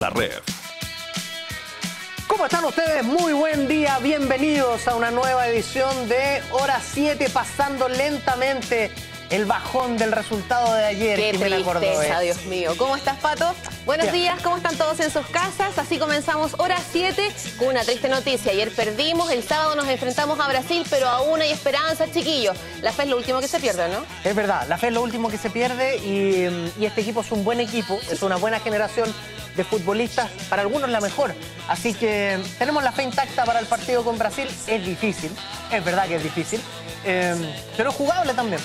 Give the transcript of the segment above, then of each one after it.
La red. ¿Cómo están ustedes? Muy buen día, bienvenidos a una nueva edición de Hora 7, pasando lentamente el bajón del resultado de ayer. Qué Jimena tristeza, Cordobés. Dios mío. ¿Cómo estás, Pato? Buenos Bien. días, ¿cómo están todos en sus casas? Así comenzamos hora 7 con una triste noticia. Ayer perdimos, el sábado nos enfrentamos a Brasil, pero aún hay esperanza, chiquillos. La fe es lo último que se pierde, ¿no? Es verdad, la fe es lo último que se pierde y, y este equipo es un buen equipo, es una buena generación de futbolistas, para algunos la mejor. Así que tenemos la fe intacta para el partido con Brasil. Es difícil, es verdad que es difícil, eh, pero es jugable también.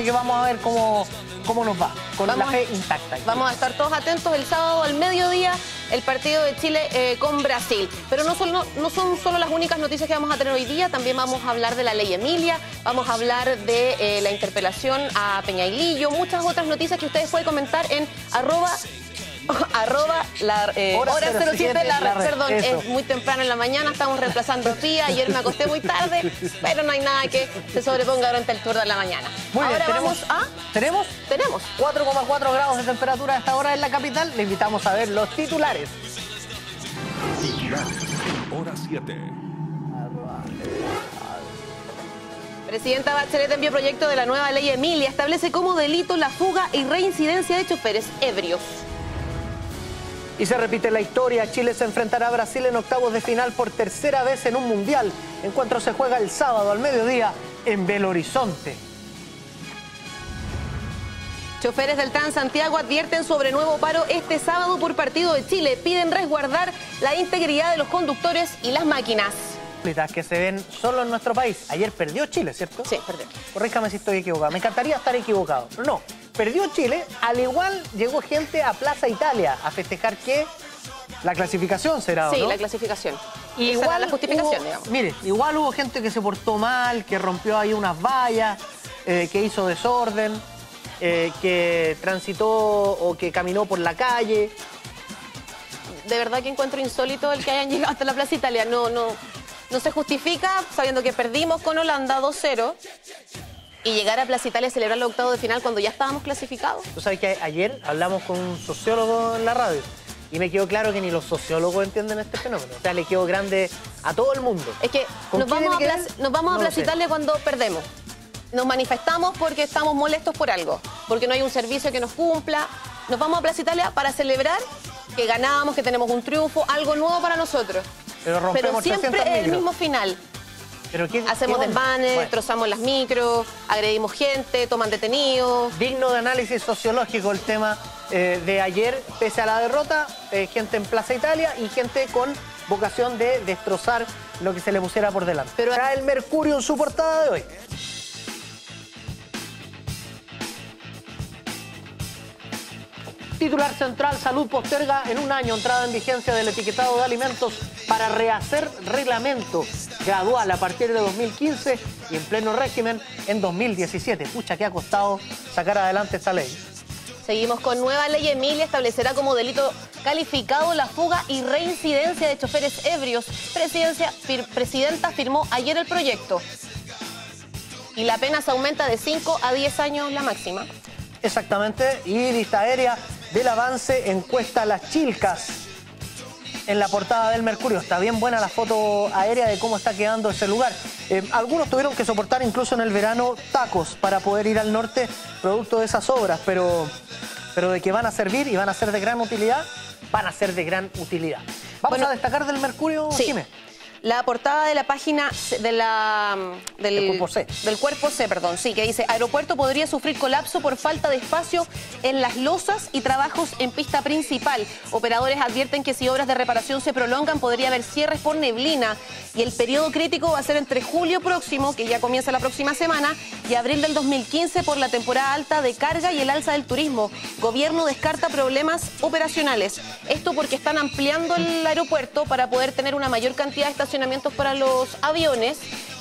Así que vamos a ver cómo, cómo nos va, con Vamos la fe intacta. Vamos a estar todos atentos el sábado al mediodía, el partido de Chile eh, con Brasil. Pero no, solo, no son solo las únicas noticias que vamos a tener hoy día, también vamos a hablar de la ley Emilia, vamos a hablar de eh, la interpelación a Peñailillo, muchas otras noticias que ustedes pueden comentar en arroba... arroba la eh, Hora hora 07, 07, la la red, perdón, eso. es muy temprano en la mañana, estamos reemplazando día, ayer me acosté muy tarde, pero no hay nada que se sobreponga durante el turno de la mañana. Muy bien, Ahora tenemos, vamos a... tenemos Tenemos 4,4 grados de temperatura a esta hora en la capital. Le invitamos a ver los titulares. Titulares. Hora 7. Presidenta Bachelet envió proyecto de la nueva ley Emilia. Establece como delito la fuga y reincidencia de choferes ebrios. Y se repite la historia. Chile se enfrentará a Brasil en octavos de final por tercera vez en un mundial. Encuentro se juega el sábado al mediodía en Belo Horizonte. Choferes del Transantiago advierten sobre nuevo paro este sábado por partido de Chile. Piden resguardar la integridad de los conductores y las máquinas. Que se ven solo en nuestro país. Ayer perdió Chile, ¿cierto? Sí, perdón. Corríjame si estoy equivocado. Me encantaría estar equivocado. Pero no, perdió Chile. Al igual llegó gente a Plaza Italia a festejar que la clasificación será, ¿o Sí, no? la clasificación. Y Esa era la justificación, hubo- digamos. Mire, igual hubo gente que se portó mal, que rompió ahí unas vallas, eh, que hizo desorden, eh, que transitó o que caminó por la calle. De verdad que encuentro insólito el que hayan llegado hasta la Plaza Italia. No, no, no se justifica sabiendo que perdimos con Holanda 2-0 y llegar a Plaza Italia a celebrar el octavo de final cuando ya estábamos clasificados. Tú sabes que ayer hablamos con un sociólogo en la radio y me quedó claro que ni los sociólogos entienden este fenómeno. O sea, le quedó grande a todo el mundo. Es que ¿Con nos vamos, a que Plaza- nos vamos a. Italia cuando perdemos. Nos manifestamos porque estamos molestos por algo, porque no hay un servicio que nos cumpla. Nos vamos a Plaza Italia para celebrar que ganamos, que tenemos un triunfo, algo nuevo para nosotros. Pero rompemos siempre 300 es el mismo final. Pero ¿qué- Hacemos qué desmanes, Bueno, destrozamos las micros, agredimos gente, toman detenidos. Digno de análisis sociológico el tema eh, de ayer, pese a la derrota, eh, gente en Plaza Italia y gente con vocación de destrozar lo que se le pusiera por delante. Pero- Pero el Mercurio en su portada de hoy. Titular central, Salud posterga en un año entrada en vigencia del etiquetado de alimentos para rehacer reglamento gradual a partir de 2015 y en pleno régimen en 2017. Pucha, que ha costado sacar adelante esta ley. Seguimos con nueva ley Emilia, establecerá como delito calificado la fuga y reincidencia de choferes ebrios. Presidencia, fir- presidenta firmó ayer el proyecto. Y la pena se aumenta de 5 a 10 años la máxima. Exactamente, y lista aérea del avance encuesta Las Chilcas en la portada del Mercurio. Está bien buena la foto aérea de cómo está quedando ese lugar. Eh, algunos tuvieron que soportar incluso en el verano tacos para poder ir al norte producto de esas obras, pero, pero de que van a servir y van a ser de gran utilidad, van a ser de gran utilidad. Vamos Bueno, a destacar del Mercurio, Sí. Jimé. La portada de la página de la, mm, del, cuerpo C. del cuerpo C, perdón, sí, que dice aeropuerto podría sufrir colapso por falta de espacio en las losas y trabajos en pista principal. Operadores advierten que si obras de reparación se prolongan podría haber cierres por neblina y el periodo crítico va a ser entre julio próximo, que ya comienza la próxima semana, y abril del 2015 por la temporada alta de carga y el alza del turismo. Gobierno descarta problemas operacionales. Esto porque están ampliando el aeropuerto para poder tener una mayor cantidad de estacionamientos para los aviones,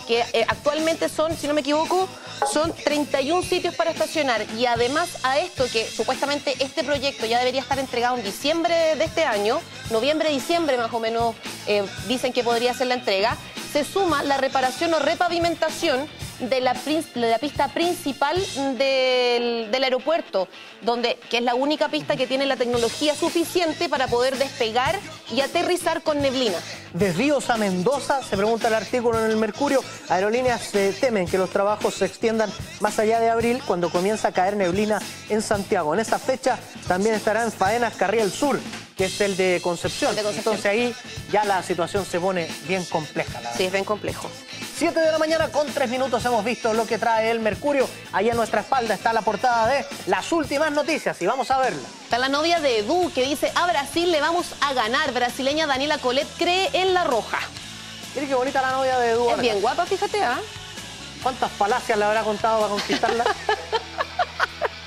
que eh, actualmente son, si no me equivoco, son 31 sitios para estacionar. Y además a esto, que supuestamente este proyecto ya debería estar entregado en diciembre de este año, noviembre, diciembre más o menos, eh, dicen que podría ser la entrega, se suma la reparación o repavimentación de la, de la pista principal del, del, aeropuerto, donde, que es la única pista que tiene la tecnología suficiente para poder despegar y aterrizar con neblina. Desvíos a Mendoza, se pregunta el artículo en el Mercurio. Aerolíneas temen que los trabajos se extiendan más allá de abril, cuando comienza a caer neblina en Santiago. En esa fecha también estará en faenas Carriel Sur que es el de Concepción. Entonces ahí ya la situación se pone bien compleja. sí, es bien complejo. 7 de la mañana con 3 minutos hemos visto lo que trae el Mercurio. Ahí a nuestra espalda está la portada de las últimas noticias y vamos a verla. Está la novia de Edu que dice a Brasil le vamos a ganar. Brasileña Daniela Colet cree en la roja. Mire qué bonita la novia de Edu. Es bien guapa, fíjate, ¿ah? ¿Cuántas palacias le habrá contado para conquistarla?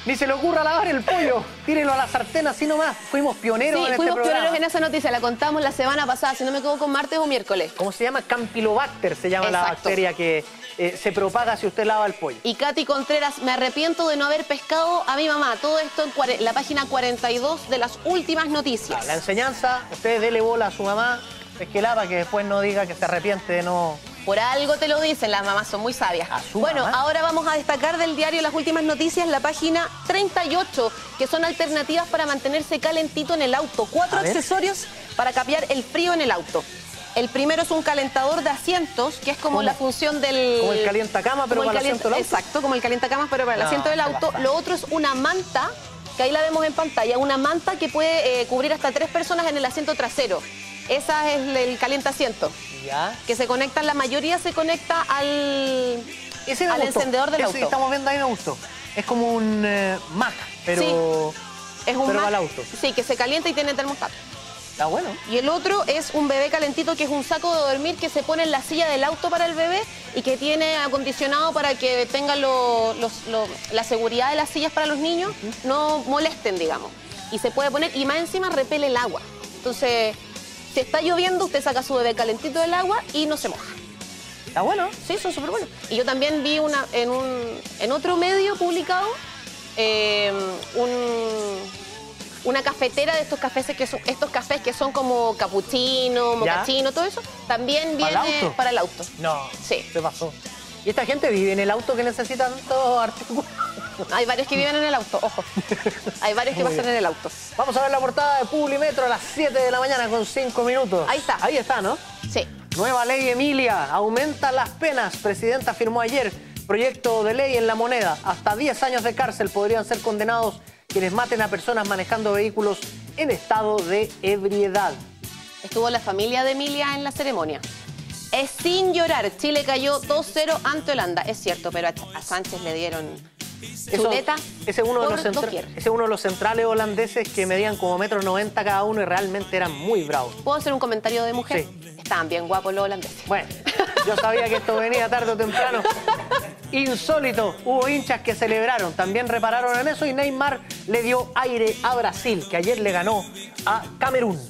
Ni se le ocurra lavar el pollo. Tírelo a la sartén así nomás. Fuimos pioneros sí, en fuimos este pioneros en esa noticia. La contamos la semana pasada, si no me equivoco, martes o miércoles. ¿Cómo se llama? Campylobacter se llama la bacteria que eh, se propaga si usted lava el pollo. Y Katy Contreras, me arrepiento de no haber pescado a mi mamá. Todo esto en la página 42 de las últimas noticias. la enseñanza, usted dele bola a su mamá, pesquela para que después no diga que se arrepiente de no por algo te lo dicen, las mamás son muy sabias. Bueno, ahora vamos a destacar del diario Las Últimas Noticias la página 38, que son alternativas para mantenerse calentito en el auto. Cuatro accesorios para cambiar el frío en el auto. El primero es un calentador de asientos, que es como la función del... Como el calientacama, pero para el asiento del auto. Exacto, como el calientacamas, pero para el asiento del auto. Lo otro es una manta, que ahí la vemos en pantalla, una manta que puede eh, cubrir hasta tres personas en el asiento trasero. Esa es el calienta asiento. ¿Ya? Que se conecta, la mayoría se conecta al, al encendedor del auto. estamos viendo ahí me gustó. Es como un eh, Mac, pero, es un Mac, auto. Sí, que se calienta y tiene termostato. Está bueno. Y el otro es un bebé calentito, que es un saco de dormir que se pone en la silla del auto para el bebé y que tiene acondicionado para que tenga la seguridad de las sillas para los niños, no molesten, digamos. Y se puede poner, y más encima repele el agua. Entonces, si está lloviendo, usted saca su bebé calentito del agua y no se moja. ¿Está bueno? Sí, son súper buenos. Y yo también vi una en, un, en otro medio publicado eh, una cafetera de estos cafés que son estos cafés que son como capuchino, mocachino, todo eso. También viene para el auto. No, sí. se pasó. ¿Y esta gente vive en el auto que necesita tantos artículos? Hay varios que viven en el auto, ojo. Hay varios que pasan en el auto. Vamos a ver la portada de Publimetro a las 7 de la mañana con 5 minutos. Ahí está. Ahí está, ¿no? Sí. Nueva ley Emilia. Aumenta las penas. Presidenta firmó ayer proyecto de ley en la moneda. Hasta 10 años de cárcel podrían ser condenados quienes maten a personas manejando vehículos en estado de ebriedad. Estuvo la familia de Emilia en la ceremonia. Es sin llorar. Chile cayó 2-0 ante Holanda. Es cierto, pero a Sánchez le dieron chuleta ese, es uno de los ese es uno de los centrales holandeses que medían como metro 90 cada uno y realmente eran muy bravos. ¿Puedo hacer un comentario de mujer? Sí. Estaban bien guapos los holandeses. Bueno, yo sabía que esto venía tarde o temprano. Insólito, hubo hinchas que celebraron, también repararon en eso y Neymar le dio aire a Brasil, que ayer le ganó a Camerún.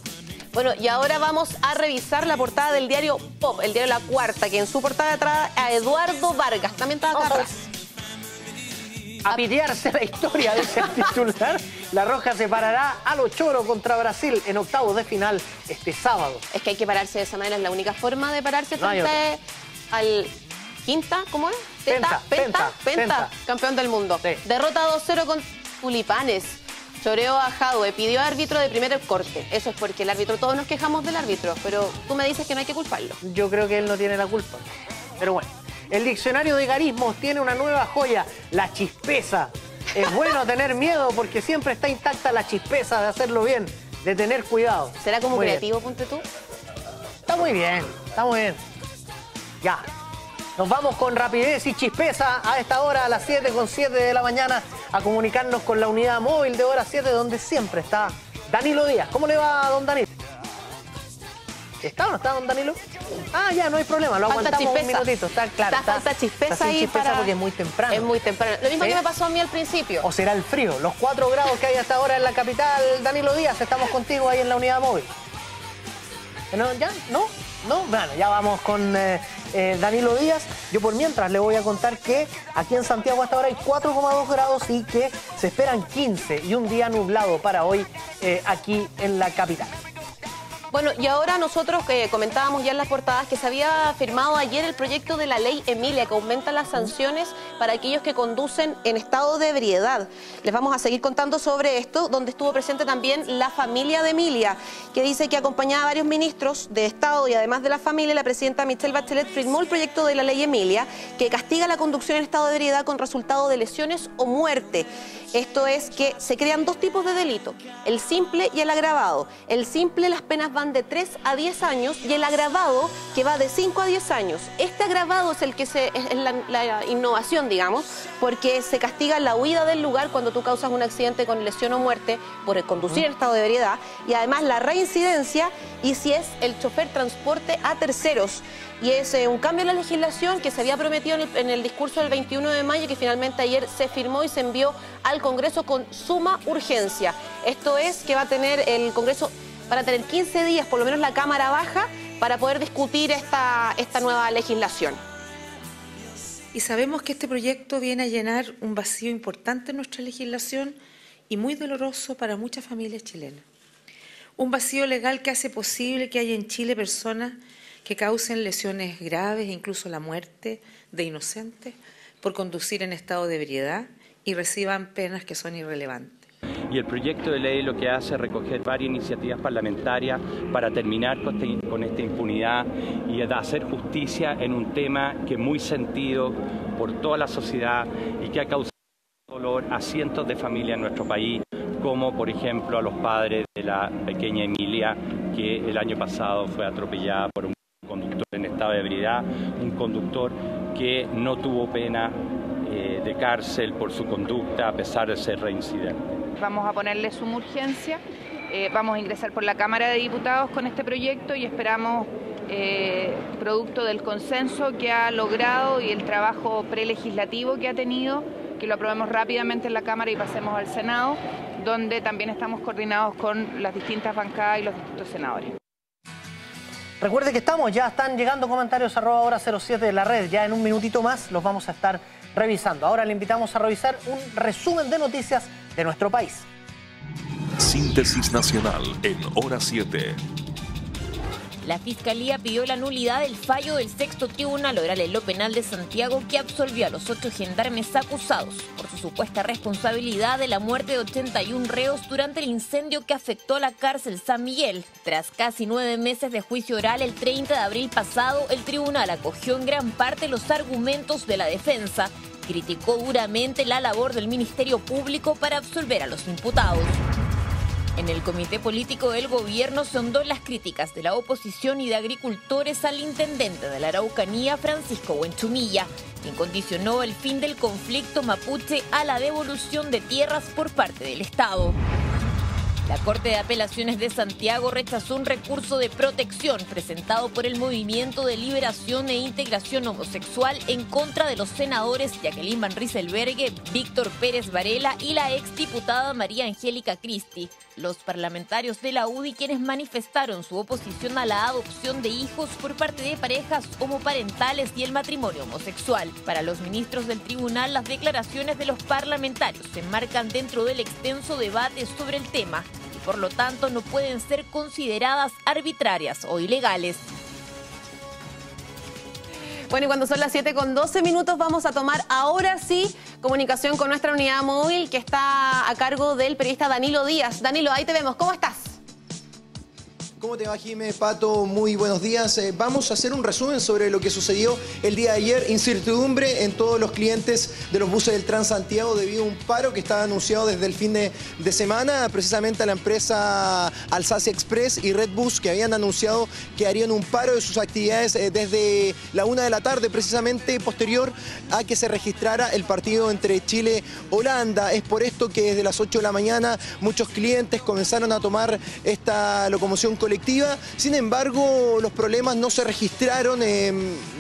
Bueno, y ahora vamos a revisar la portada del diario Pop, el diario La Cuarta, que en su portada trae a Eduardo Vargas. También está acá. A pitearse la historia, dice el titular. La Roja se parará a los choros contra Brasil en octavos de final este sábado. Es que hay que pararse de esa manera, es la única forma de pararse frente al quinta, ¿cómo es? Penta, penta, penta, campeón del mundo. Derrota 2-0 con Tulipanes. Choreo a Jadwe, pidió árbitro de primer corte. Eso es porque el árbitro, todos nos quejamos del árbitro, pero tú me dices que no hay que culparlo. Yo creo que él no tiene la culpa. Pero bueno, el diccionario de garismos tiene una nueva joya, la chispeza. Es bueno tener miedo porque siempre está intacta la chispeza de hacerlo bien, de tener cuidado. ¿Será como creativo, ponte tú? Está muy bien, está muy bien. Ya, nos vamos con rapidez y chispeza a esta hora, a las 7 con 7 de la mañana, a comunicarnos con la unidad móvil de hora 7, donde siempre está Danilo Díaz. ¿Cómo le va, don Danilo? ¿Está o no está, don Danilo? Ah, ya, no hay problema, lo aguantamos un minutito, está claro. Está, falta chispeza ahí chispeza porque es muy temprano. Es muy temprano. Lo mismo que me pasó a mí al principio. ¿O será el frío? Los 4 grados que hay hasta ahora en la capital, Danilo Díaz, estamos contigo ahí en la unidad móvil. ¿No? ¿Ya? ¿No? ¿No? Bueno, ya vamos con eh, eh, Danilo Díaz. Yo por mientras le voy a contar que aquí en Santiago hasta ahora hay 4,2 grados y que se esperan 15 y un día nublado para hoy eh, aquí en la capital. Bueno, y ahora nosotros eh, comentábamos ya en las portadas que se había firmado ayer el proyecto de la ley Emilia, que aumenta las sanciones para aquellos que conducen en estado de ebriedad. Les vamos a seguir contando sobre esto, donde estuvo presente también la familia de Emilia, que dice que acompañaba a varios ministros de Estado y además de la familia, la presidenta Michelle Bachelet firmó el proyecto de la ley Emilia, que castiga la conducción en estado de ebriedad con resultado de lesiones o muerte. Esto es que se crean dos tipos de delito, el simple y el agravado. El simple las penas van de 3 a 10 años y el agravado que va de 5 a 10 años. Este agravado es el que se, es la, innovación, digamos, porque se castiga la huida del lugar cuando tú causas un accidente con lesión o muerte por conducir en estado de ebriedad y además la reincidencia y si es el chofer transporte a terceros y es eh, un cambio en la legislación que se había prometido en el, discurso del 21 de mayo que finalmente ayer se firmó y se envió al Congreso con suma urgencia. Esto es que va a tener el Congreso, para tener 15 días, por lo menos la Cámara Baja, para poder discutir esta, esta nueva legislación. Y sabemos que este proyecto viene a llenar un vacío importante en nuestra legislación y muy doloroso para muchas familias chilenas. Un vacío legal que hace posible que haya en Chile personas que causen lesiones graves, incluso la muerte de inocentes, por conducir en estado de ebriedad y reciban penas que son irrelevantes. Y el proyecto de ley lo que hace es recoger varias iniciativas parlamentarias para terminar con, este, esta impunidad y hacer justicia en un tema que es muy sentido por toda la sociedad y que ha causado dolor a cientos de familias en nuestro país, como por ejemplo a los padres de la pequeña Emilia, que el año pasado fue atropellada por un conductor en estado de ebriedad, un conductor que no tuvo pena eh, de cárcel por su conducta a pesar de ser reincidente. Vamos a ponerle suma urgencia, eh, vamos a ingresar por la Cámara de Diputados con este proyecto y esperamos, eh, producto del consenso que ha logrado y el trabajo prelegislativo que ha tenido, que lo aprobemos rápidamente en la Cámara y pasemos al Senado, donde también estamos coordinados con las distintas bancadas y los distintos senadores. Recuerde que estamos, ya están llegando comentarios arroba hora 07 de la red. Ya en un minutito más los vamos a estar revisando. Ahora le invitamos a revisar un resumen de noticias de nuestro país. Síntesis Nacional en hora 7. La Fiscalía pidió la nulidad del fallo del sexto tribunal oral en lo penal de Santiago que absolvió a los ocho gendarmes acusados por su supuesta responsabilidad de la muerte de 81 reos durante el incendio que afectó a la cárcel San Miguel. Tras casi nueve meses de juicio oral, el 30 de abril pasado, el tribunal acogió en gran parte los argumentos de la defensa criticó duramente la labor del Ministerio Público para absolver a los imputados. En el comité político del gobierno se hondó las críticas de la oposición y de agricultores al intendente de la Araucanía, Francisco Buenchumilla, quien condicionó el fin del conflicto mapuche a la devolución de tierras por parte del Estado. La Corte de Apelaciones de Santiago rechazó un recurso de protección presentado por el Movimiento de Liberación e Integración Homosexual en contra de los senadores Jacqueline Van Rieselbergue, Víctor Pérez Varela y la exdiputada María Angélica Cristi. Los parlamentarios de la UDI quienes manifestaron su oposición a la adopción de hijos por parte de parejas homoparentales y el matrimonio homosexual. Para los ministros del tribunal, las declaraciones de los parlamentarios se enmarcan dentro del extenso debate sobre el tema por lo tanto no pueden ser consideradas arbitrarias o ilegales. Bueno, y cuando son las 7 con 12 minutos vamos a tomar ahora sí comunicación con nuestra unidad móvil que está a cargo del periodista Danilo Díaz. Danilo, ahí te vemos. ¿Cómo estás? ¿Cómo te va, Jimé? Pato, muy buenos días. Eh, vamos a hacer un resumen sobre lo que sucedió el día de ayer. Incertidumbre en todos los clientes de los buses del Transantiago debido a un paro que estaba anunciado desde el fin de, semana. Precisamente a la empresa Alsace Express y Redbus que habían anunciado que harían un paro de sus actividades eh, desde la una de la tarde, precisamente posterior a que se registrara el partido entre Chile-Holanda. Es por esto que desde las 8 de la mañana muchos clientes comenzaron a tomar esta locomoción colectiva sin embargo, los problemas no se registraron.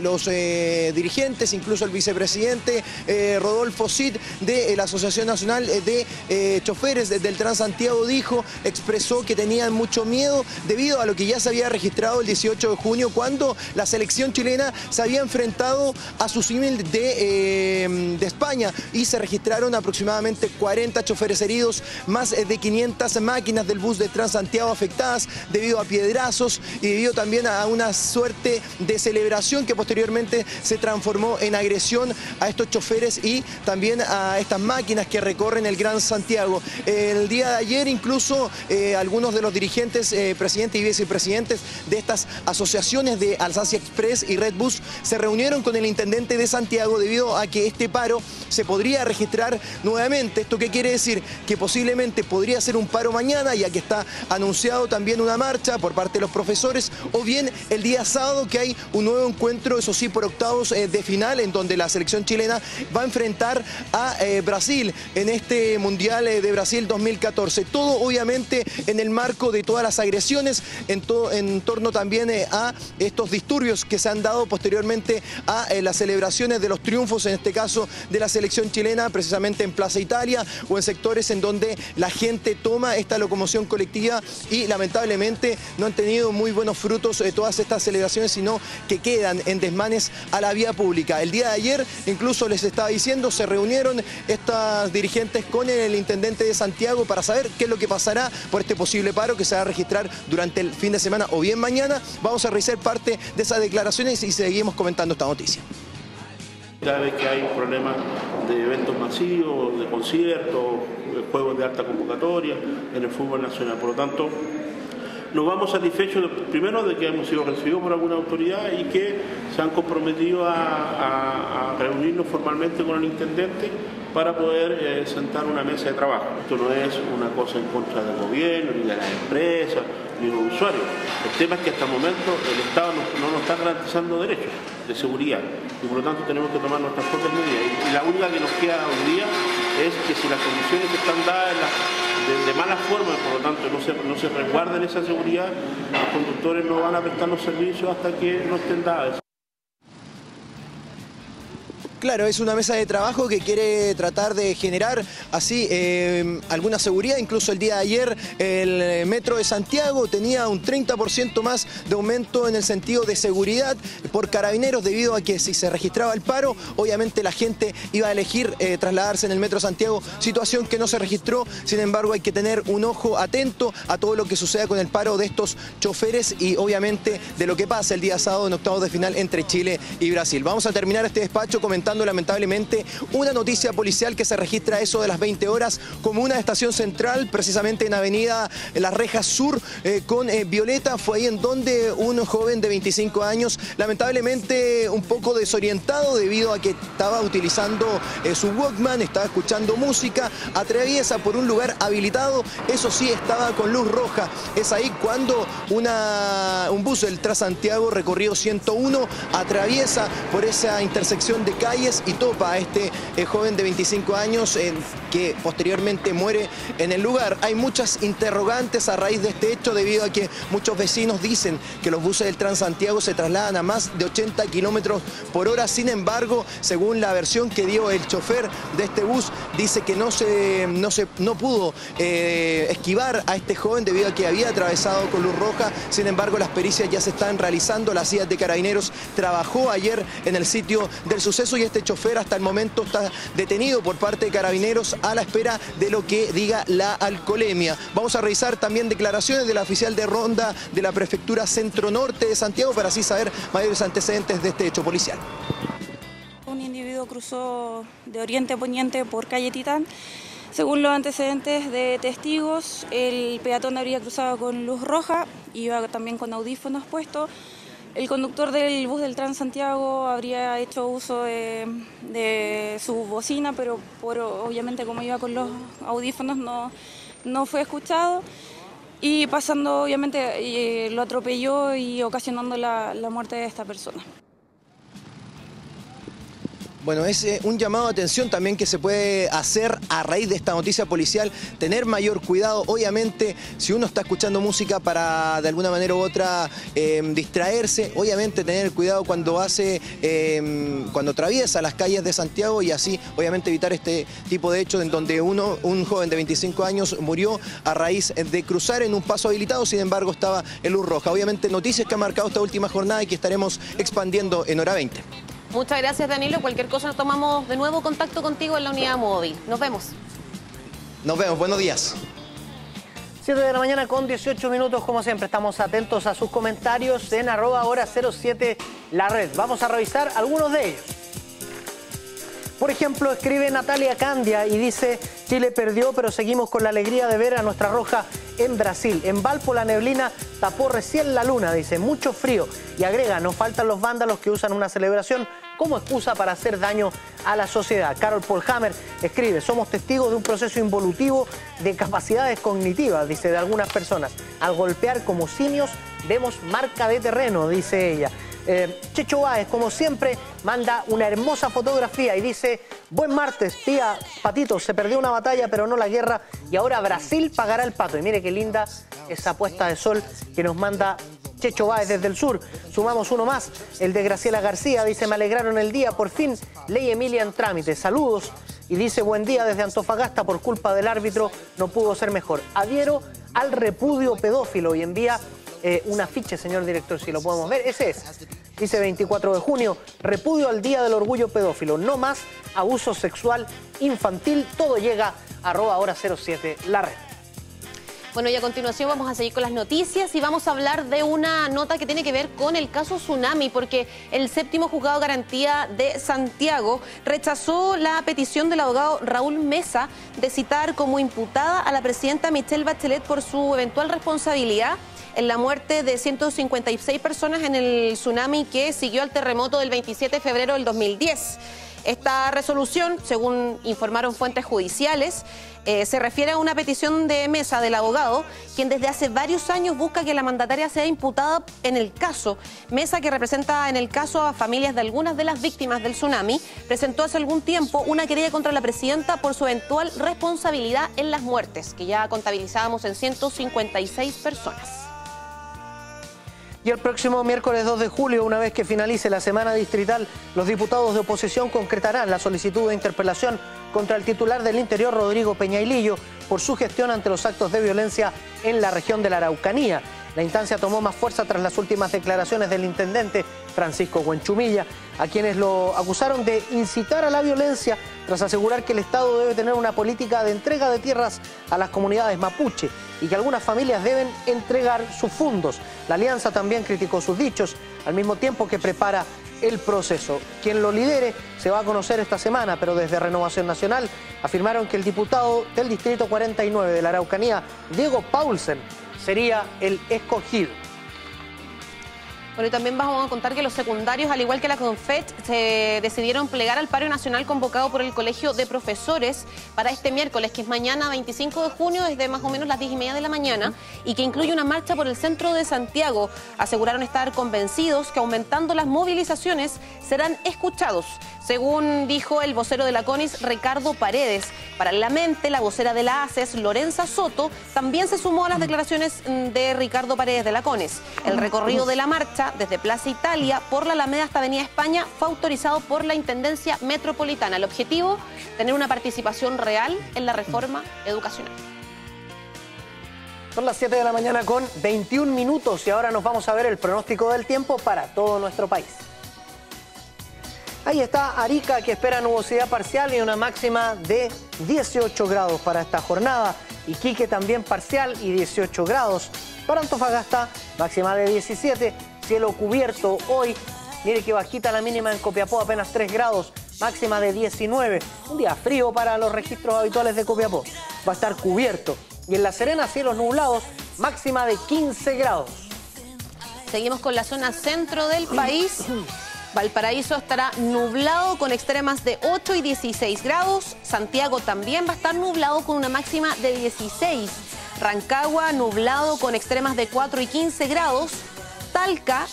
los eh, dirigentes, incluso el vicepresidente eh, Rodolfo Cid de la Asociación Nacional de eh, Choferes del Transantiago dijo, expresó que tenían mucho miedo debido a lo que ya se había registrado el 18 de junio cuando la selección chilena se había enfrentado a su símil de, de España y se registraron aproximadamente 40 choferes heridos, más de 500 máquinas del bus de Transantiago afectadas debido a a piedrazos y debido también a una suerte de celebración que posteriormente se transformó en agresión a estos choferes y también a estas máquinas que recorren el Gran Santiago. El día de ayer incluso eh, algunos de los dirigentes, eh, presidentes y vicepresidentes de estas asociaciones de Alsacia Express y Red Bus se reunieron con el intendente de Santiago debido a que este paro se podría registrar nuevamente. ¿Esto qué quiere decir? Que posiblemente podría ser un paro mañana, ya que está anunciado también una marcha por parte de los profesores, o bien el día sábado que hay un nuevo encuentro, eso sí, por octavos eh, de final, en donde la selección chilena va a enfrentar a eh, Brasil en este Mundial eh, de Brasil 2014. Todo obviamente en el marco de todas las agresiones, en, todo, en torno también a estos disturbios que se han dado posteriormente a las celebraciones de los triunfos, en este caso de la selección chilena, precisamente en Plaza Italia o en sectores en donde la gente toma esta locomoción colectiva y lamentablemente no han tenido muy buenos frutos de todas estas celebraciones, sino que quedan en desmanes a la vía pública. El día de ayer, incluso les estaba diciendo, se reunieron estas dirigentes con el intendente de Santiago para saber qué es lo que pasará por este posible paro que se va a registrar durante el fin de semana o bien mañana. Vamos a revisar parte de esas declaraciones y seguimos comentando esta noticia. Cada vez que hay problemas de eventos masivos, de conciertos, juegos de alta convocatoria en el fútbol nacional. Por lo tanto, nos vamos satisfechos primero de que hemos sido recibidos por alguna autoridad y que se han comprometido a, reunirnos formalmente con el intendente para poder eh, sentar una mesa de trabajo. Esto no es una cosa en contra del gobierno, ni de las empresas, ni de los usuarios. El tema es que hasta el momento el Estado no, nos está garantizando derechos de seguridad y por lo tanto tenemos que tomar nuestras propias medidas. Y la única que nos queda hoy día es que si las condiciones están dadas de, mala forma, por lo tanto no se, no se esa seguridad, los conductores no van a prestar los servicios hasta que no estén dadas. Claro, es una mesa de trabajo que quiere tratar de generar así eh, alguna seguridad. Incluso el día de ayer el metro de Santiago tenía un 30% más de aumento en el sentido de seguridad por carabineros debido a que si se registraba el paro, obviamente la gente iba a elegir eh, trasladarse en el metro de Santiago, situación que no se registró. Sin embargo, hay que tener un ojo atento a todo lo que suceda con el paro de estos choferes y obviamente de lo que pasa el día sábado en octavos de final entre Chile y Brasil. Vamos a terminar este despacho comentando lamentablemente una noticia policial que se registra eso de las 20 horas como una estación central, precisamente en Avenida Las Rejas Sur eh, con eh, Violeta. Fue ahí en donde un joven de 25 años, lamentablemente un poco desorientado debido a que estaba utilizando eh, su Walkman, estaba escuchando música, atraviesa por un lugar habilitado, eso sí, estaba con luz roja. Es ahí cuando un bus del Transantiago recorrido 101 atraviesa por esa intersección de calle y topa a este eh, joven de 25 años que posteriormente muere en el lugar. Hay muchas interrogantes a raíz de este hecho debido a que muchos vecinos dicen que los buses del Transantiago se trasladan a más de 80 kilómetros por hora. Sin embargo, según la versión que dio el chofer de este bus, dice que no, se, no, se, no pudo eh, esquivar a este joven debido a que había atravesado con luz roja. Sin embargo, las pericias ya se están realizando. La CIA de Carabineros trabajó ayer en el sitio del suceso y este chofer hasta el momento está detenido por parte de carabineros a la espera de lo que diga la alcoholemia. Vamos a revisar también declaraciones de la oficial de ronda de la prefectura centro norte de Santiago para así saber mayores antecedentes de este hecho policial. Un individuo cruzó de oriente a poniente por calle Titán. Según los antecedentes de testigos, el peatón habría cruzado con luz roja, iba también con audífonos puestos. El conductor del bus del Transantiago habría hecho uso de, su bocina, pero por, obviamente como iba con los audífonos no, no fue escuchado. Y pasando, obviamente, eh, lo atropelló y ocasionando la muerte de esta persona. Bueno, es eh, un llamado de atención también que se puede hacer a raíz de esta noticia policial, tener mayor cuidado. Obviamente, si uno está escuchando música para de alguna manera u otra em, distraerse, obviamente tener cuidado cuando hace, em, cuando atraviesa las calles de Santiago y así, obviamente, evitar este tipo de hechos en donde uno, un joven de 25 años murió a raíz de cruzar en un paso habilitado, sin embargo, estaba en luz roja. Obviamente, noticias que ha marcado esta última jornada y que estaremos expandiendo en hora 20. Muchas gracias, Danilo. Cualquier cosa tomamos de nuevo contacto contigo en la unidad móvil. Nos vemos. Nos vemos. Buenos días. 7 de la mañana con 18 minutos, como siempre, estamos atentos a sus comentarios en arroba hora 07 la red. Vamos a revisar algunos de ellos. Por ejemplo, escribe Natalia Candia y dice, Chile perdió, pero seguimos con la alegría de ver a nuestra roja en Brasil. En Valpo la neblina tapó recién la luna, dice, mucho frío. Y agrega, no faltan los vándalos que usan una celebración como excusa para hacer daño a la sociedad. Carol Polhammer escribe, somos testigos de un proceso involutivo de capacidades cognitivas, dice, de algunas personas. Al golpear como simios, vemos marca de terreno, dice ella. Eh, Checho Báez, como siempre, manda una hermosa fotografía y dice, buen martes, tía Patito, se perdió una batalla pero no la guerra y ahora Brasil pagará el pato. Y mire qué linda esa puesta de sol que nos manda Checho Báez desde el sur. Sumamos uno más, el de Graciela García, dice, me alegraron el día, por fin, ley Emilia en trámite. Saludos. Y dice, buen día desde Antofagasta, por culpa del árbitro no pudo ser mejor. Adhiero al repudio pedófilo y envía eh, un afiche, señor director, si lo podemos ver. Ese es. Dice 24 de junio, repudio al Día del Orgullo Pedófilo. No más abuso sexual infantil. Todo llega a arroba hora 07, la red. Bueno, y a continuación vamos a seguir con las noticias y vamos a hablar de una nota que tiene que ver con el caso Tsunami, porque el séptimo juzgado de garantía de Santiago rechazó la petición del abogado Raúl Mesa de citar como imputada a la presidenta Michelle Bachelet por su eventual responsabilidad en la muerte de 156 personas en el tsunami que siguió al terremoto del 27 de febrero del 2010. Esta resolución, según informaron fuentes judiciales, eh, se refiere a una petición de mesa del abogado, quien desde hace varios años busca que la mandataria sea imputada en el caso. Mesa, que representa en el caso a familias de algunas de las víctimas del tsunami, presentó hace algún tiempo una querella contra la presidenta por su eventual responsabilidad en las muertes, que ya contabilizábamos en 156 personas. Y el próximo miércoles 2 de julio, una vez que finalice la semana distrital, los diputados de oposición concretarán la solicitud de interpelación contra el titular del Interior, Rodrigo Peñailillo, por su gestión ante los actos de violencia en la región de la Araucanía. La instancia tomó más fuerza tras las últimas declaraciones del intendente Francisco Huenchumilla, a quienes lo acusaron de incitar a la violencia tras asegurar que el Estado debe tener una política de entrega de tierras a las comunidades mapuche y que algunas familias deben entregar sus fondos. La alianza también criticó sus dichos, al mismo tiempo que prepara el proceso. Quien lo lidere se va a conocer esta semana, pero desde Renovación Nacional afirmaron que el diputado del Distrito 49 de la Araucanía, Diego Paulsen, sería el escogido. Bueno, y también vamos a contar que los secundarios, al igual que la CONFET, se decidieron plegar al paro nacional convocado por el Colegio de Profesores para este miércoles, que es mañana 25 de junio, desde más o menos las 10 y media de la mañana, y que incluye una marcha por el centro de Santiago. Aseguraron estar convencidos que aumentando las movilizaciones serán escuchados según dijo el vocero de la CONIS, Ricardo Paredes. Paralelamente, la vocera de la ACES, Lorenza Soto, también se sumó a las declaraciones de Ricardo Paredes de la CONIS. El recorrido de la marcha desde Plaza Italia por la Alameda hasta Avenida España fue autorizado por la Intendencia Metropolitana. El objetivo, tener una participación real en la reforma educacional. Son las 7 de la mañana con 21 minutos y ahora nos vamos a ver el pronóstico del tiempo para todo nuestro país. Ahí está Arica que espera nubosidad parcial y una máxima de 18 grados para esta jornada. Iquique también parcial y 18 grados. Para Antofagasta, máxima de 17, cielo cubierto hoy. Mire que bajita la mínima en Copiapó, apenas 3 grados, máxima de 19. Un día frío para los registros habituales de Copiapó. Va a estar cubierto. Y en La Serena, cielos nublados, máxima de 15 grados. Seguimos con la zona centro del país. Valparaíso estará nublado con extremas de 8 y 16 grados. Santiago también va a estar nublado con una máxima de 16. Rancagua nublado con extremas de 4 y 15 grados.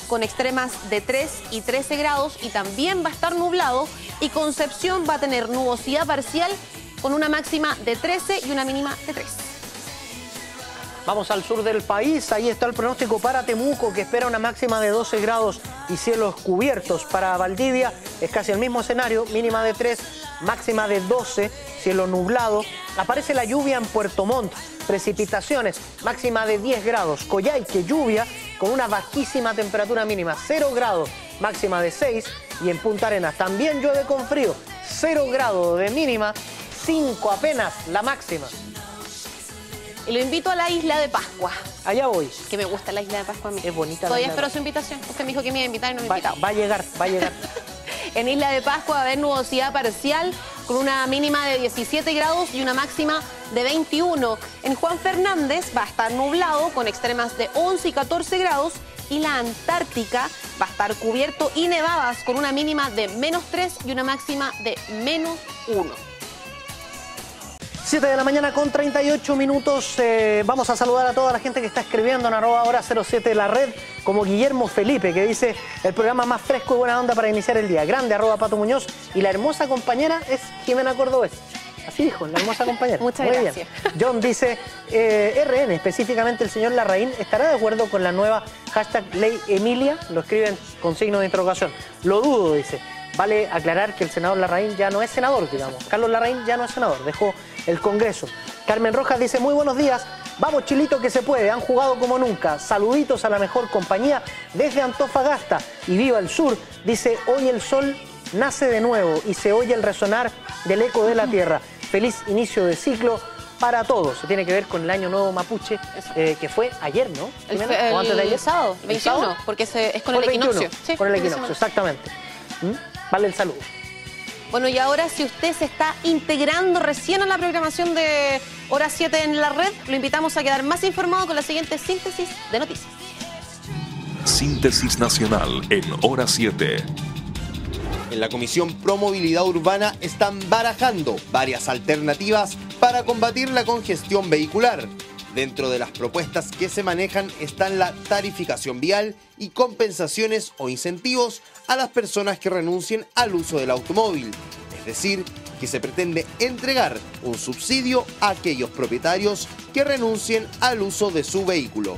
Con extremas de 3 y 13 grados y también va a estar nublado. Y Concepción va a tener nubosidad parcial con una máxima de 13 y una mínima de 3. Vamos al sur del país, ahí está el pronóstico para Temuco que espera una máxima de 12 grados y cielos cubiertos. Para Valdivia es casi el mismo escenario, mínima de 3, máxima de 12, cielo nublado. Aparece la lluvia en Puerto Montt, precipitaciones, máxima de 10 grados. Coyhaique, lluvia con una bajísima temperatura mínima, 0 grados, máxima de 6. Y en Punta Arenas también llueve con frío, 0 grados de mínima, 5 apenas la máxima. Y lo invito a la isla de Pascua. Allá voy. Que me gusta la isla de Pascua a mí. Es bonita la Todavía de espero su invitación. Usted me dijo que me iba a invitar y no me Va, invitado. va a llegar, va a llegar. En Isla de Pascua va a haber nubosidad parcial con una mínima de 17 grados y una máxima de 21. En Juan Fernández va a estar nublado con extremas de 11 y 14 grados y la Antártica va a estar cubierto y nevadas con una mínima de menos 3 y una máxima de menos 1. 7 de la mañana con 38 minutos. Eh, vamos a saludar a toda la gente que está escribiendo en arroba hora 07 de la red, como Guillermo Felipe, que dice el programa más fresco y buena onda para iniciar el día. Grande arroba Pato Muñoz. Y la hermosa compañera es Jimena Cordobés. Así dijo, la hermosa compañera. Muchas Muy gracias. Bien. John dice, eh, RN, específicamente el señor Larraín, ¿estará de acuerdo con la nueva hashtag ley Emilia? Lo escriben con signo de interrogación. Lo dudo, dice. Vale aclarar que el senador Larraín ya no es senador, digamos. Carlos Larraín ya no es senador, dejó el Congreso. Carmen Rojas dice, muy buenos días. Vamos, Chilito, que se puede. Han jugado como nunca. Saluditos a la mejor compañía desde Antofagasta. Y viva el sur. Dice, hoy el sol nace de nuevo y se oye el resonar del eco de la tierra. Feliz inicio de ciclo para todos. Se tiene que ver con el año nuevo mapuche, eh, que fue ayer, ¿no? El, Jimena? ¿O antes de el ayer? sábado, ¿El 21, sábado? porque se- es con el 21, equinoccio. Sí, con el equinoccio, exactamente. ¿Mm? Vale el saludo. Bueno, y ahora si usted se está integrando recién a la programación de Hora 7 en la red, lo invitamos a quedar más informado con la siguiente síntesis de noticias. Síntesis nacional en hora 7. En la Comisión Pro Movilidad Urbana están barajando varias alternativas para combatir la congestión vehicular. Dentro de las propuestas que se manejan están la tarificación vial y compensaciones o incentivos a las personas que renuncien al uso del automóvil. Es decir, que se pretende entregar un subsidio a aquellos propietarios que renuncien al uso de su vehículo.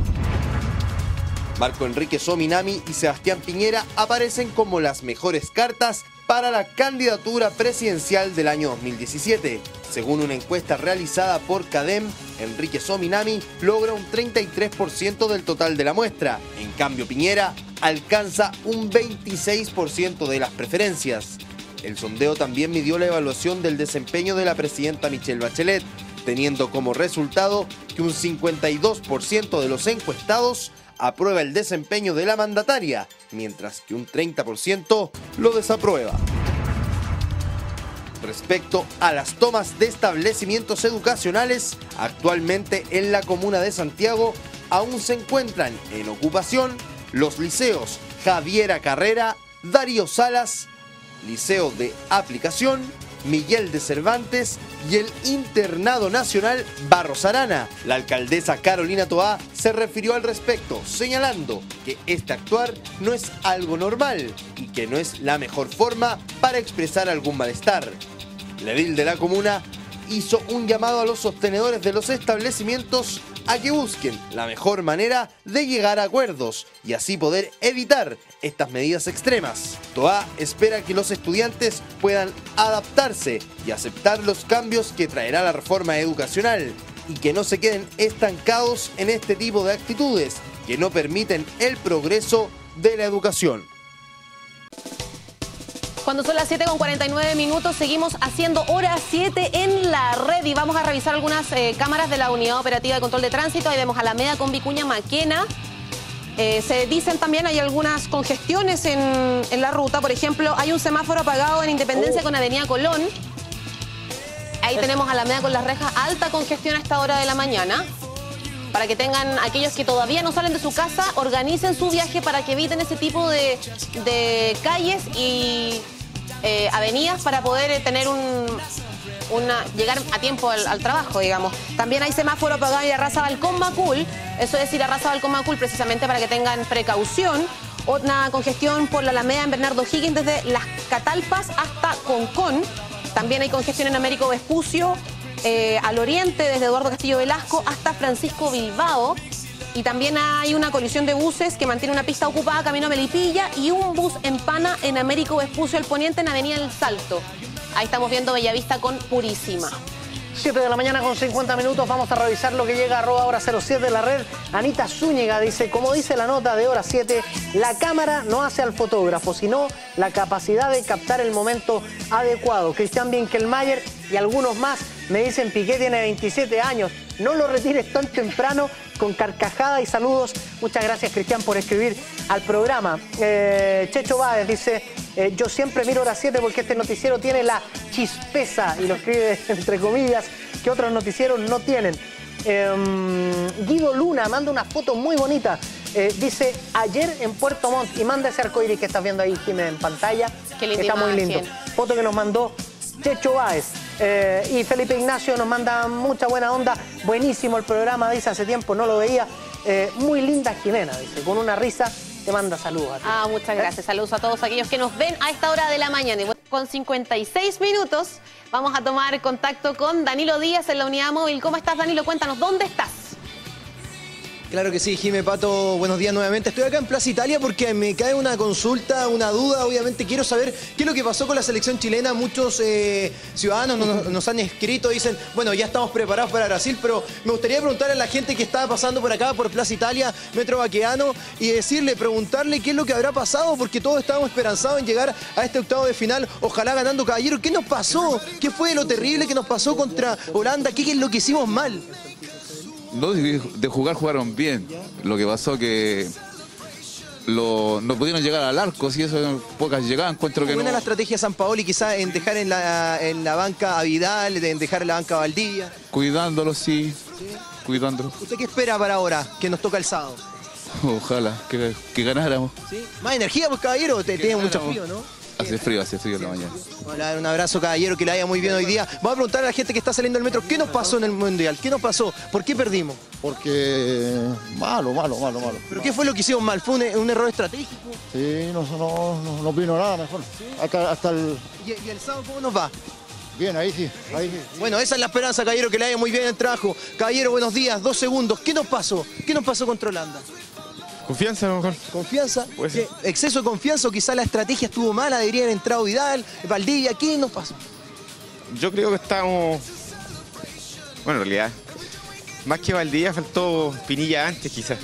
Marco Enrique Sominami y Sebastián Piñera aparecen como las mejores cartas para la candidatura presidencial del año 2017. Según una encuesta realizada por CADEM, Enrique Sominami logra un 33% del total de la muestra. En cambio, Piñera alcanza un 26% de las preferencias. El sondeo también midió la evaluación del desempeño de la presidenta Michelle Bachelet, teniendo como resultado que un 52% de los encuestados aprueba el desempeño de la mandataria, mientras que un 30% lo desaprueba. Respecto a las tomas de establecimientos educacionales, actualmente en la comuna de Santiago aún se encuentran en ocupación los liceos Javiera Carrera, Darío Salas, Liceo de Aplicación, Miguel de Cervantes y el Internado Nacional Barros Arana. La alcaldesa Carolina Toá se refirió al respecto, señalando que este actuar no es algo normal y que no es la mejor forma para expresar algún malestar. La edil de la comuna hizo un llamado a los sostenedores de los establecimientos a que busquen la mejor manera de llegar a acuerdos y así poder evitar estas medidas extremas. Toa espera que los estudiantes puedan adaptarse y aceptar los cambios que traerá la reforma educacional y que no se queden estancados en este tipo de actitudes que no permiten el progreso de la educación. Cuando son las 7 con 49 minutos, seguimos haciendo hora 7 en la red y vamos a revisar algunas eh, cámaras de la Unidad Operativa de Control de Tránsito. Ahí vemos Alameda con Vicuña Maquena. Eh, se dicen también hay algunas congestiones en, en la ruta. Por ejemplo, hay un semáforo apagado en Independencia con Avenida Colón. Ahí tenemos Alameda con las rejas, alta congestión a esta hora de la mañana. Para que tengan aquellos que todavía no salen de su casa, organicen su viaje para que eviten ese tipo de, de calles y eh, avenidas para poder eh, tener un, una, llegar a tiempo al, trabajo, digamos. También hay semáforo apagado y arrasa Balcón Macul, eso es ir a Raza Balcón Macul precisamente para que tengan precaución. Una congestión por la Alameda en Bernardo Higgins desde Las Catalpas hasta Concón. También hay congestión en Américo Vespucio, eh, al oriente desde Eduardo Castillo Velasco hasta Francisco Bilbao. Y también hay una colisión de buses que mantiene una pista ocupada camino Melipilla y un bus en Pana en Américo Vespucio al poniente en Avenida El Salto. Ahí estamos viendo Bellavista con Purísima. 7 de la mañana con 50 minutos, vamos a revisar lo que llega a arroba hora 07 de la red. Anita Zúñiga dice, como dice la nota de hora 7, la cámara no hace al fotógrafo, sino la capacidad de captar el momento adecuado. Cristian Binkelmayer y algunos más me dicen, Piqué tiene 27 años, no lo retires tan temprano, con carcajada y saludos. Muchas gracias, Cristian, por escribir al programa. Eh, Checho Báez dice, eh, yo siempre miro hora 7 porque este noticiero tiene la chispeza, y lo escribe entre comillas, que otros noticieros no tienen. Em, Guido Luna manda una foto muy bonita. Eh, dice, ayer en Puerto Montt, y manda ese arcoíris que estás viendo ahí, Jiménez, en pantalla, Qué que linda está muy lindo. Foto que nos mandó Checho Báez. Eh, y Felipe Ignacio nos manda mucha buena onda. Buenísimo el programa, dice, hace tiempo no lo veía. Eh, muy linda Jimena, dice, con una risa te manda saludos a ti. Ah, muchas gracias. Saludos a todos aquellos que nos ven a esta hora de la mañana. Con 56 minutos vamos a tomar contacto con Danilo Díaz en la unidad móvil. ¿Cómo estás, Danilo? Cuéntanos, ¿dónde estás? Claro que sí, Jime Pato, buenos días nuevamente. Estoy acá en Plaza Italia porque me cae una consulta, una duda. Obviamente quiero saber qué es lo que pasó con la selección chilena. Muchos eh, ciudadanos nos, han escrito, dicen, bueno, ya estamos preparados para Brasil, pero me gustaría preguntarle a la gente que estaba pasando por acá, por Plaza Italia, Metro Baqueano, y decirle, preguntarle qué es lo que habrá pasado, porque todos estábamos esperanzados en llegar a este octavo de final, ojalá ganando caballero. ¿Qué nos pasó? ¿Qué fue lo terrible que nos pasó contra Holanda? ¿Qué es lo que hicimos mal? No, de jugar jugaron bien. Lo que pasó que lo- no pudieron llegar al arco, si eso pocas llegadas, encuentro que no. la estrategia de San Paoli quizás en dejar en la, en la banca a Vidal, en dejar en la banca a Valdivia. Cuidándolo, sí. Cuidándolo. ¿Usted qué espera para ahora, que nos toca el sábado? Ojalá que, que ganáramos. Más energía, pues caballero, te tiene mucho frío, ¿no? Hace frío, hace frío en la mañana. Hola, un abrazo, caballero, que le vaya muy bien hoy día. Vamos a preguntar a la gente que está saliendo del metro, ¿qué nos pasó en el Mundial? ¿Qué nos pasó? ¿Por qué perdimos? Porque malo, malo, malo, malo. ¿Pero qué fue lo que hicimos mal? ¿Fue un, un error estratégico? Sí, no, no, no, no vino nada mejor. Hasta, hasta el... ¿Y, y el sábado cómo nos va? Bien, ahí sí, ahí sí. Bueno, esa es la esperanza, caballero, que le vaya muy bien el trabajo. Caballero, buenos días, dos segundos. ¿Qué nos pasó? ¿Qué nos pasó contra Holanda? Confianza a lo mejor. ¿Confianza? Pues. ¿Exceso de confianza o quizá la estrategia estuvo mala? Debería haber entrado Vidal, Valdivia. ¿Qué nos pasó? Yo creo que estamos. Bueno, en realidad, más que Valdivia faltó Pinilla antes, quizás.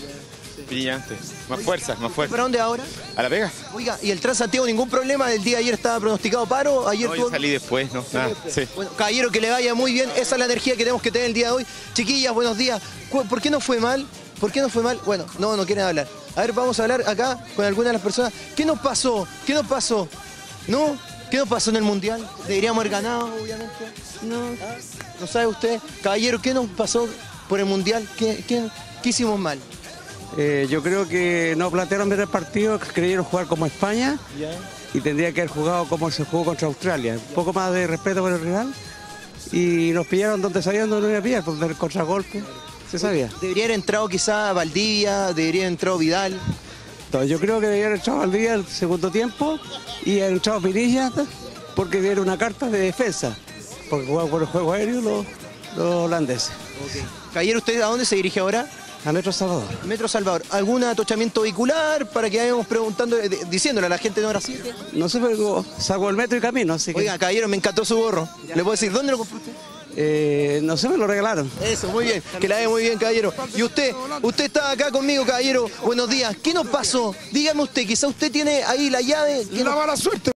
Pinilla antes. Más fuerza, más fuerza. ¿Para dónde ahora? ¿A la pega? Oiga, ¿y el Transantiago ningún problema? El día de ayer estaba pronosticado paro. Ayer No, tuvo- yo salí después, ¿no? Nada, sí. Bueno, caballero, que le vaya muy bien. Esa es la energía que tenemos que tener el día de hoy. Chiquillas, buenos días. ¿Por qué no fue mal? ¿Por qué no fue mal? Bueno, no, no quieren hablar. A ver, vamos a hablar acá con algunas de las personas. ¿Qué nos pasó? ¿Qué nos pasó? ¿No? ¿Qué nos pasó en el Mundial? Deberíamos haber ganado, obviamente. No. ¿No sabe usted? Caballero, ¿qué nos pasó por el Mundial? ¿Qué, qué- qué hicimos mal? Eh, yo creo que no plantearon bien el partido, creyeron jugar como España y tendría que haber jugado como se jugó contra Australia. Un poco más de respeto por el rival y nos pillaron donde sabían dónde iba a pillar, por el contragolpe. Se sabía. Debería haber entrado quizá Valdivia, debería haber entrado Vidal. Entonces, yo creo que debería haber entrado al día el segundo tiempo y haber entrado Pinilla porque era una carta de defensa, porque jugaba por el juego aéreo los, los holandeses. Caballero, ¿usted a dónde se dirige ahora? A Metro Salvador. Metro Salvador. ¿Algún atochamiento vehicular para que vayamos preguntando, eh, de- diciéndole a la gente de hora 7? No sé, pero saco el metro y camino, así que... Oiga, caballero, me encantó su gorro. ¿Le puedo decir dónde lo compró usted? Eh, no sé, me lo regalaron. Eso, muy bien. Que la vaya muy bien, caballero. Y usted, usted está acá conmigo, caballero. Buenos días. ¿Qué nos pasó? Dígame usted, quizá usted tiene ahí la llave. La mala suerte.